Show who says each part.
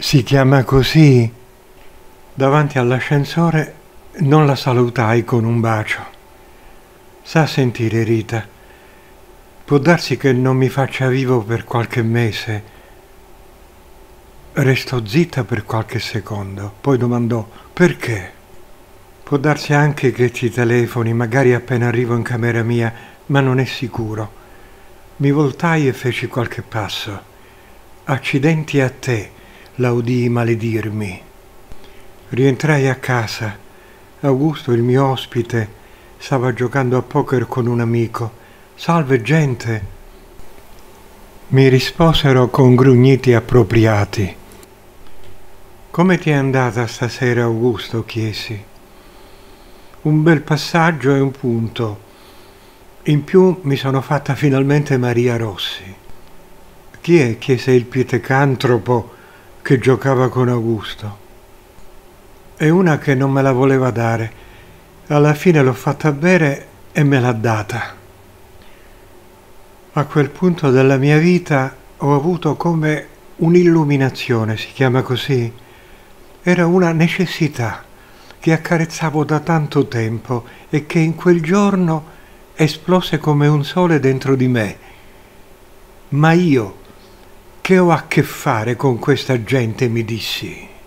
Speaker 1: Si chiama così? Davanti all'ascensore non la salutai con un bacio. Sa sentire Rita. Può darsi che non mi faccia vivo per qualche mese. Restò zitta per qualche secondo, poi domandò perché. Può darsi anche che ti telefoni, magari appena arrivo in camera mia, ma non è sicuro. Mi voltai e feci qualche passo. Accidenti a te, la udii maledirmi. Rientrai a casa. Augusto, il mio ospite, stava giocando a poker con un amico. Salve gente. Mi risposero con grugniti appropriati. Come ti è andata stasera, Augusto? chiesi. Un bel passaggio e un punto. In più mi sono fatta finalmente Maria Rossi. Chi è? chiese il pietecantropo che giocava con Augusto. E una che non me la voleva dare. Alla fine l'ho fatta bere e me l'ha data. A quel punto della mia vita ho avuto come un'illuminazione, si chiama così. Era una necessità che accarezzavo da tanto tempo e che in quel giorno esplose come un sole dentro di me. Ma io che ho a che fare con questa gente, mi dissi.